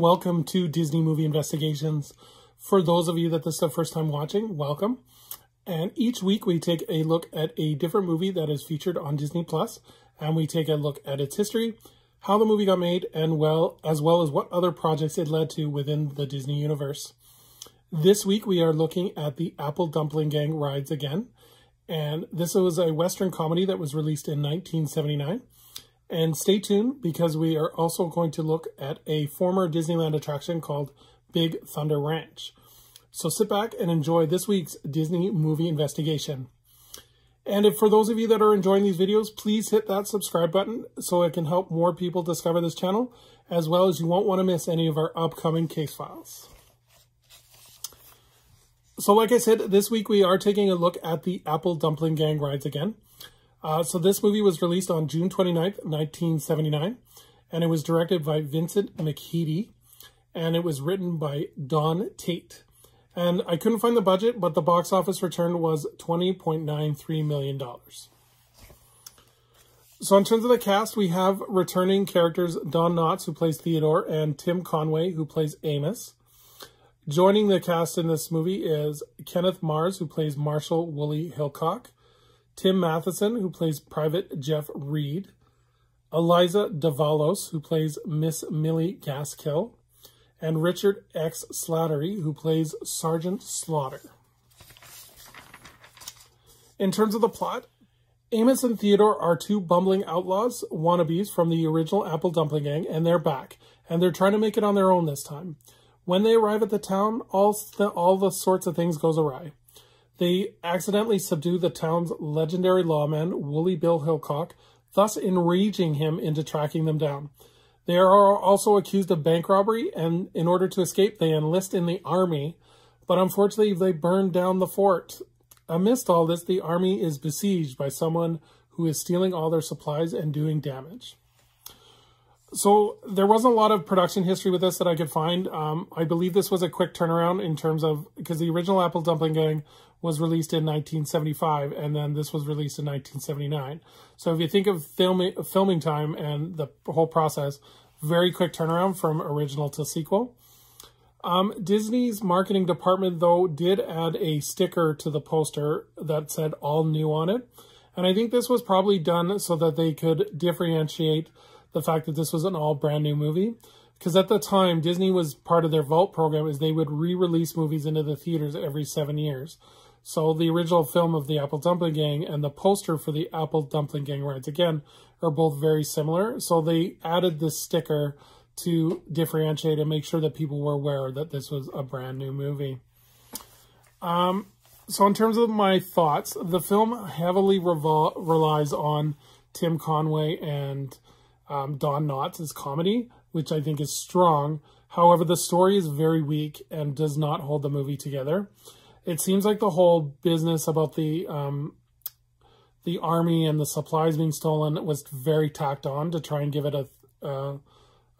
And welcome to Disney Movie Investigations. For those of you that this is the first time watching, welcome. And each week we take a look at a different movie that is featured on Disney Plus, and we take a look at its history, how the movie got made, and well, as well as what other projects it led to within the Disney universe. This week we are looking at the Apple Dumpling Gang Rides Again, and this was a Western comedy that was released in 1979. And stay tuned because we are also going to look at a former Disneyland attraction called Big Thunder Ranch. So sit back and enjoy this week's Disney movie investigation. And if for those of you that are enjoying these videos, please hit that subscribe button so it can help more people discover this channel, as well as you won't want to miss any of our upcoming case files. So like I said, this week we are taking a look at the Apple Dumpling Gang rides again. Uh, so this movie was released on June 29th, 1979, and it was directed by Vincent McEveety, and it was written by Don Tait. And I couldn't find the budget, but the box office return was $20.93 million. So in terms of the cast, we have returning characters Don Knotts, who plays Theodore, and Tim Conway, who plays Amos. Joining the cast in this movie is Kenneth Mars, who plays Marshall Wooly Hillcock, Tim Matheson, who plays Private Jeff Reed, Eliza Davalos, who plays Miss Millie Gaskill, and Richard X. Slattery, who plays Sergeant Slaughter. In terms of the plot, Amos and Theodore are two bumbling outlaws, wannabes from the original Apple Dumpling Gang, and they're back, and they're trying to make it on their own this time. When they arrive at the town, all, the, all the sorts of things goes awry. They accidentally subdue the town's legendary lawman, Woolly Bill Hillcock, thus enraging him into tracking them down. They are also accused of bank robbery, and in order to escape, they enlist in the army, but unfortunately, they burn down the fort. Amidst all this, the army is besieged by someone who is stealing all their supplies and doing damage. So there wasn't a lot of production history with this that I could find. Um, I believe this was a quick turnaround in terms of because the original Apple Dumpling Gang was released in 1975, and then this was released in 1979. So if you think of filming filming time and the whole process, very quick turnaround from original to sequel. Um, Disney's marketing department, though, did add a sticker to the poster that said all new on it. And I think this was probably done so that they could differentiate the fact that this was an all brand new movie. Because at the time, Disney was part of their Vault program is they would re-release movies into the theaters every seven years. So the original film of the Apple Dumpling Gang and the poster for the Apple Dumpling Gang Rides Again are both very similar. So they added this sticker to differentiate and make sure that people were aware that this was a brand new movie. Um, so in terms of my thoughts, the film heavily relies on Tim Conway and um, Don Knotts' comedy, which I think is strong. However, the story is very weak and does not hold the movie together. It seems like the whole business about the um, the army and the supplies being stolen was very tacked on to try and give it a uh,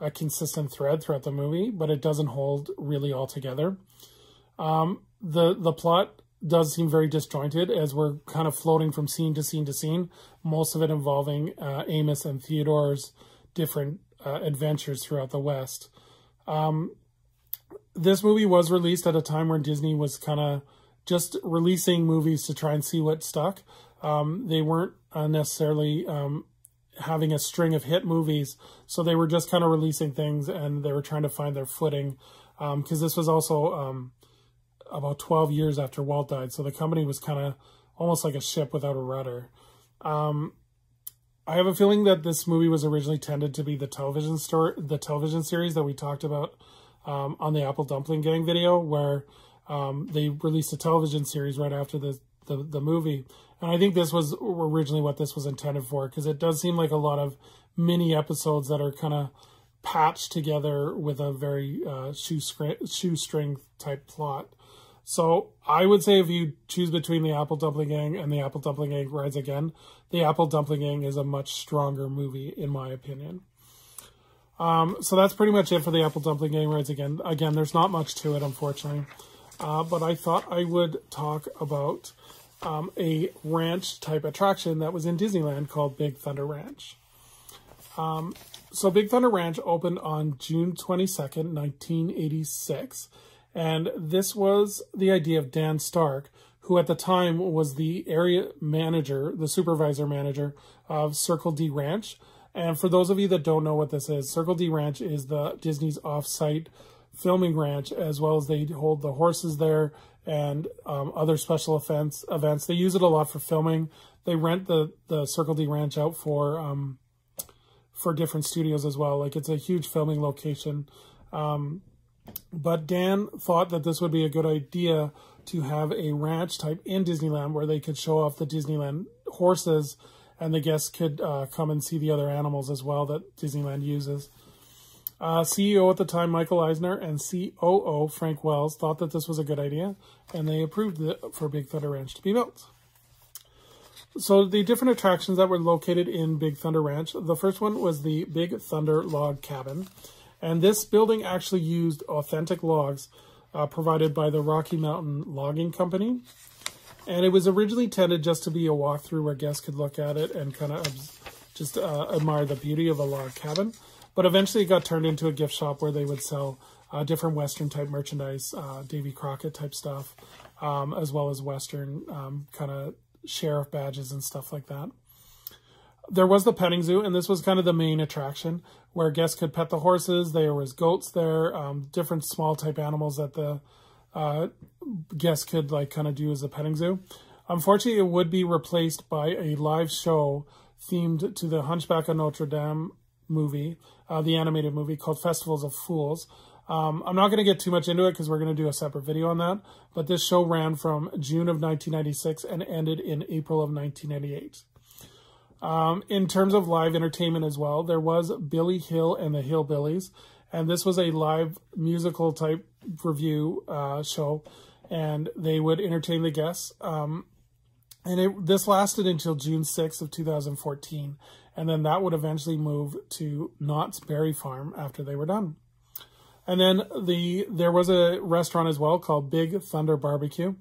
a consistent thread throughout the movie, but it doesn't hold really all together. Um, the the plot does seem very disjointed as we're kind of floating from scene to scene to scene, most of it involving uh, Amos and Theodore's different uh, adventures throughout the West. Um, this movie was released at a time where Disney was kind of just releasing movies to try and see what stuck. Um, they weren't uh, necessarily um, having a string of hit movies, so they were just kind of releasing things and they were trying to find their footing. Because um, this was also um, about 12 years after Walt died, so the company was kind of almost like a ship without a rudder. Um, I have a feeling that this movie was originally intended to be the television story, the television series that we talked about um, on the Apple Dumpling Gang video, where um, they released a television series right after the, the, the movie. And I think this was originally what this was intended for, because it does seem like a lot of mini episodes that are kind of patched together with a very uh, shoestring, shoestring type plot. So I would say if you choose between the Apple Dumpling Gang and the Apple Dumpling Gang Rides Again, the Apple Dumpling Gang is a much stronger movie, in my opinion. Um, so that's pretty much it for the Apple Dumpling Gang Rides Again. Again, there's not much to it, unfortunately. Uh, but I thought I would talk about um, a ranch type attraction that was in Disneyland called Big Thunder Ranch. Um, so Big Thunder Ranch opened on June 22nd, 1986. And this was the idea of Dan Stark, who at the time was the area manager, the supervisor manager of Circle D Ranch. And for those of you that don't know what this is, Circle D Ranch is the Disney's off-site filming ranch, as well as they hold the horses there and um, other special events. Events they use it a lot for filming. They rent the the Circle D Ranch out for um, for different studios as well. Like it's a huge filming location. Um, but Dan thought that this would be a good idea to have a ranch type in Disneyland where they could show off the Disneyland horses and the guests could uh, come and see the other animals as well that Disneyland uses. Uh, CEO at the time, Michael Eisner, and COO, Frank Wells, thought that this was a good idea, and they approved it for Big Thunder Ranch to be built. So the different attractions that were located in Big Thunder Ranch, the first one was the Big Thunder Log Cabin. And this building actually used authentic logs uh, provided by the Rocky Mountain Logging Company. And it was originally intended just to be a walkthrough where guests could look at it and kind of just uh, admire the beauty of a log cabin. But eventually it got turned into a gift shop where they would sell uh, different Western type merchandise, uh, Davy Crockett type stuff, um, as well as Western um, kind of sheriff badges and stuff like that. There was the petting zoo, and this was kind of the main attraction where guests could pet the horses. There was goats there, um, different small type animals that the uh, guests could like kind of do as a petting zoo. Unfortunately, it would be replaced by a live show themed to the Hunchback of Notre Dame movie, uh, the animated movie called Festivals of Fools. Um, I'm not going to get too much into it because we're going to do a separate video on that. But this show ran from June of 1996 and ended in April of 1998. Um, in terms of live entertainment as well, there was Billy Hill and the Hillbillies, and this was a live musical type review uh, show, and they would entertain the guests. Um, and it, this lasted until June 6th of 2014, and then that would eventually move to Knott's Berry Farm after they were done. And then the there was a restaurant as well called Big Thunder Barbecue,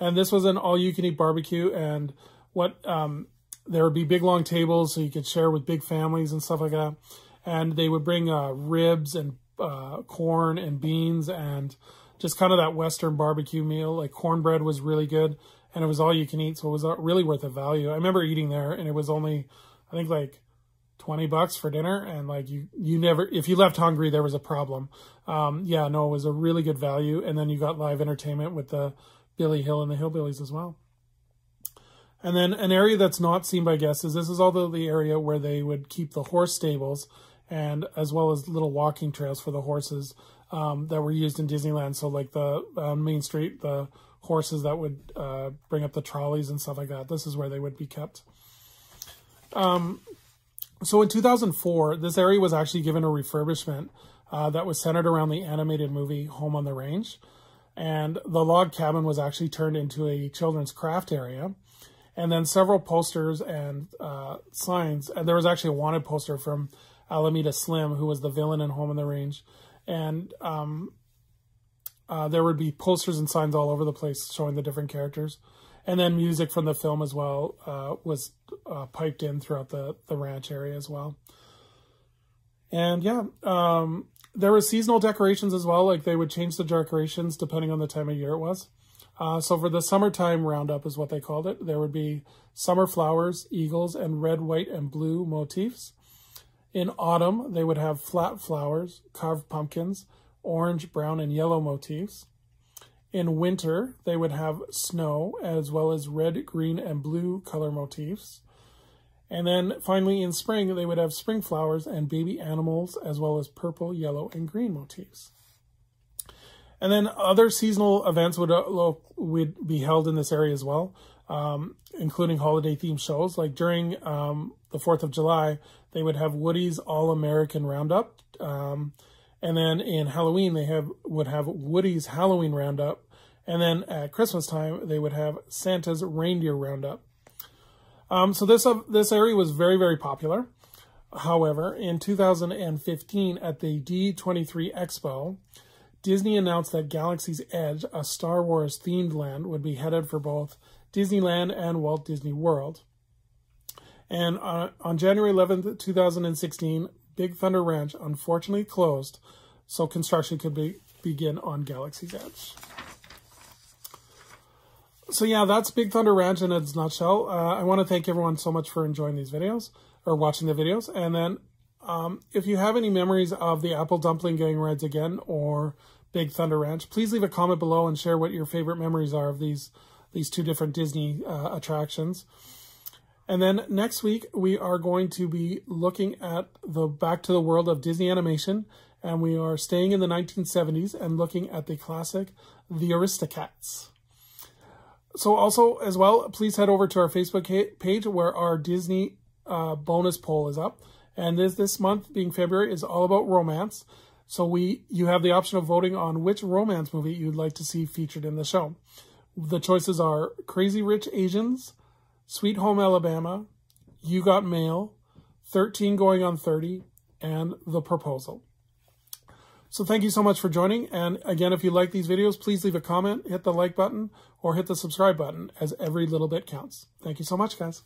and this was an all-you-can-eat barbecue. And what um, there would be big long tables so you could share with big families and stuff like that. And they would bring uh, ribs and uh, corn and beans and just kind of that Western barbecue meal. Like cornbread was really good and it was all you can eat. So it was uh, really worth the value. I remember eating there and it was only, I think like 20 bucks for dinner. And like you, you never, if you left hungry, there was a problem. Um, yeah, no, it was a really good value. And then you got live entertainment with the Billy Hill and the Hillbillies as well. And then an area that's not seen by guests is this is also the area where they would keep the horse stables and as well as little walking trails for the horses um, that were used in Disneyland. So like the Main Street, the horses that would uh, bring up the trolleys and stuff like that. This is where they would be kept. Um, so in 2004, this area was actually given a refurbishment uh, that was centered around the animated movie Home on the Range. And the log cabin was actually turned into a children's craft area and then several posters and uh, signs. And there was actually a wanted poster from Alameda Slim, who was the villain in Home on the Range. And um, uh, there would be posters and signs all over the place showing the different characters. And then music from the film as well uh, was uh, piped in throughout the, the ranch area as well. And yeah, um, there were seasonal decorations as well. Like they would change the decorations depending on the time of year it was. Uh, so for the summertime roundup is what they called it. There would be summer flowers, eagles, and red, white, and blue motifs. In autumn, they would have flat flowers, carved pumpkins, orange, brown, and yellow motifs. In winter, they would have snow, as well as red, green, and blue color motifs. And then finally in spring, they would have spring flowers and baby animals, as well as purple, yellow, and green motifs. And then other seasonal events would, uh, would be held in this area as well, um, including holiday themed shows. Like during um, the 4th of July, they would have Woody's All American Roundup. Um, and then in Halloween, they have would have Woody's Halloween Roundup. And then at Christmas time, they would have Santa's Reindeer Roundup. Um, so this uh, this area was very, very popular. However, in 2015 at the D23 Expo, Disney announced that Galaxy's Edge, a Star Wars themed land, would be headed for both Disneyland and Walt Disney World. And uh, on January 11th, 2016, Big Thunder Ranch unfortunately closed so construction could be, begin on Galaxy's Edge. So yeah, that's Big Thunder Ranch in its nutshell. Uh, I want to thank everyone so much for enjoying these videos or watching the videos. And then um, if you have any memories of the Apple Dumpling Gang rides again or Big Thunder Ranch, please leave a comment below and share what your favorite memories are of these these two different Disney uh, attractions. And then next week, we are going to be looking at the Back to the World of Disney Animation, and we are staying in the 1970s and looking at the classic The Aristocats. So also, as well, please head over to our Facebook page where our Disney uh, bonus poll is up. And this, this month, being February, is all about romance. So we you have the option of voting on which romance movie you'd like to see featured in the show. The choices are Crazy Rich Asians, Sweet Home Alabama, You Got Mail, 13 Going on 30, and The Proposal. So thank you so much for joining. And again, if you like these videos, please leave a comment, hit the like button, or hit the subscribe button, as every little bit counts. Thank you so much, guys.